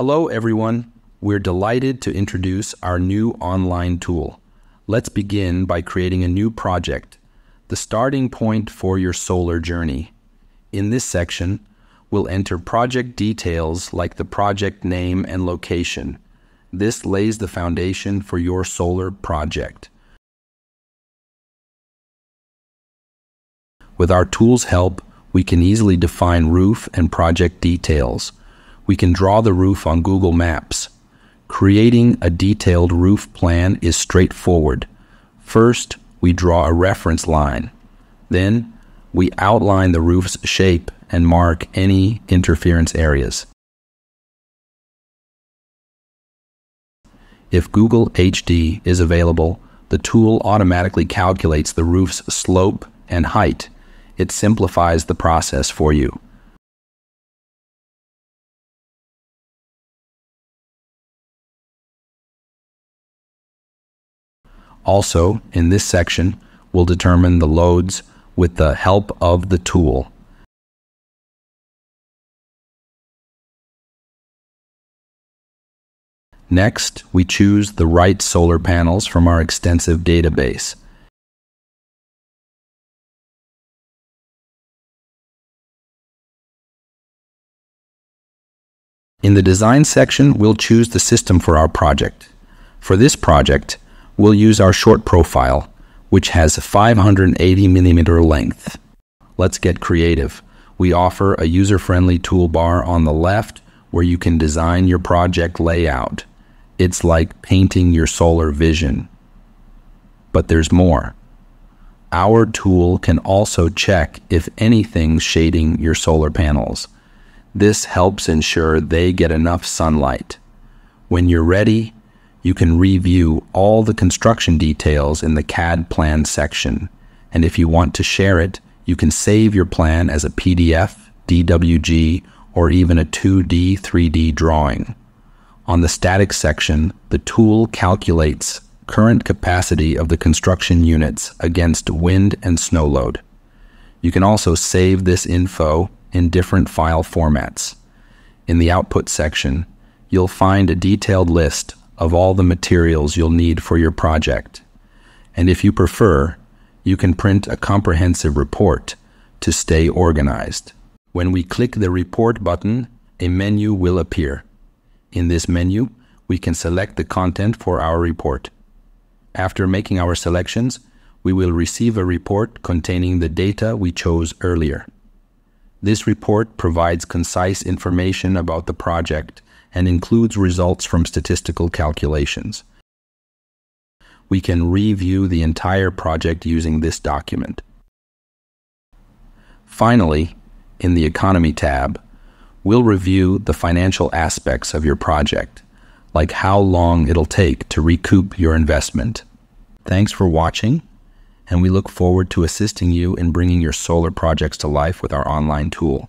Hello, everyone. We're delighted to introduce our new online tool. Let's begin by creating a new project, the starting point for your solar journey. In this section, we'll enter project details like the project name and location. This lays the foundation for your solar project. With our tool's help, we can easily define roof and project details. We can draw the roof on Google Maps. Creating a detailed roof plan is straightforward. First, we draw a reference line. Then, we outline the roof's shape and mark any interference areas. If Google HD is available, the tool automatically calculates the roof's slope and height. It simplifies the process for you. Also, in this section, we'll determine the loads with the help of the tool. Next, we choose the right solar panels from our extensive database. In the design section, we'll choose the system for our project. For this project, we'll use our short profile, which has 580 millimeter length. Let's get creative. We offer a user-friendly toolbar on the left where you can design your project layout. It's like painting your solar vision. But there's more. Our tool can also check if anything's shading your solar panels. This helps ensure they get enough sunlight. When you're ready, you can review all the construction details in the CAD plan section. And if you want to share it, you can save your plan as a PDF, DWG, or even a 2D, 3D drawing. On the static section, the tool calculates current capacity of the construction units against wind and snow load. You can also save this info in different file formats. In the output section, you'll find a detailed list of all the materials you'll need for your project. And if you prefer, you can print a comprehensive report to stay organized. When we click the report button, a menu will appear. In this menu, we can select the content for our report. After making our selections, we will receive a report containing the data we chose earlier. This report provides concise information about the project and includes results from statistical calculations. We can review the entire project using this document. Finally, in the Economy tab, we'll review the financial aspects of your project, like how long it'll take to recoup your investment. Thanks for watching and we look forward to assisting you in bringing your solar projects to life with our online tool.